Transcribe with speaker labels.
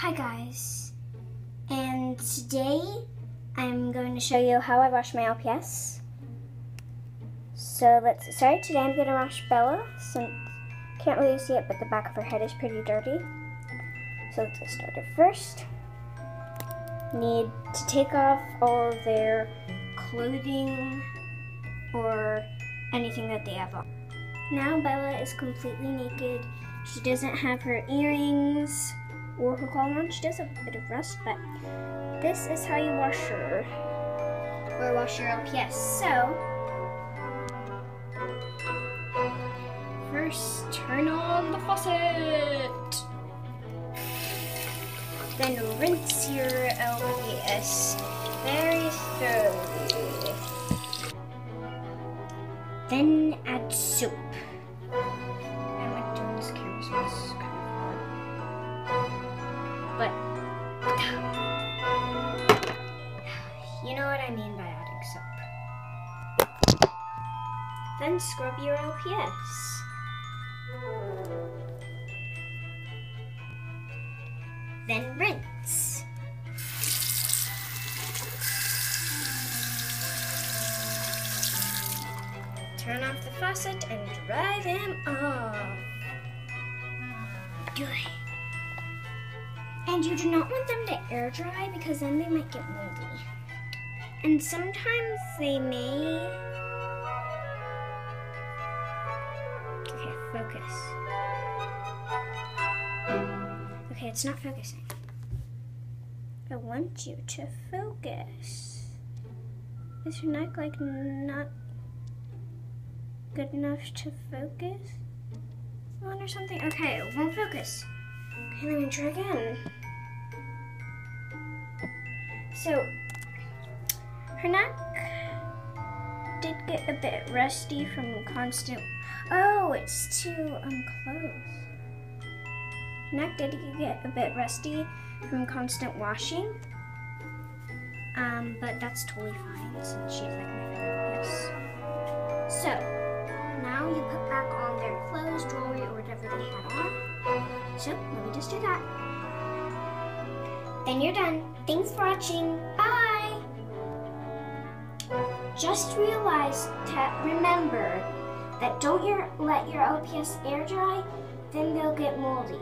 Speaker 1: Hi guys, and today I'm going to show you how I wash my LPS. So let's start. Today I'm going to wash Bella, since can't really see it, but the back of her head is pretty dirty. So let's get started. First, need to take off all of their clothing or anything that they have on. Now Bella is completely naked. She doesn't have her earrings or her collar on. She does have a bit of rust, but this is how you wash her or wash your LPS. So first turn on the faucet. Then rinse your LPS very thoroughly. Then add soap. Then scrub your LPS. Then rinse. Turn off the faucet and dry them off. Good. And you do not want them to air dry because then they might get moldy. And sometimes they may. Focus. Okay, it's not focusing. I want you to focus. Is your neck like not good enough to focus on or something? Okay, it won't focus. Okay, let me try again. So, her neck did get a bit rusty from constant. Oh, it's too unclosed. Neck did get a bit rusty from constant washing. Um, but that's totally fine since she's like my favorite. Yes. So, now you put back on their clothes, jewelry, or whatever they had on. So, let me just do that. Then you're done. Thanks for watching. Bye! Just realize to remember that don't your, let your LPS air dry, then they'll get moldy.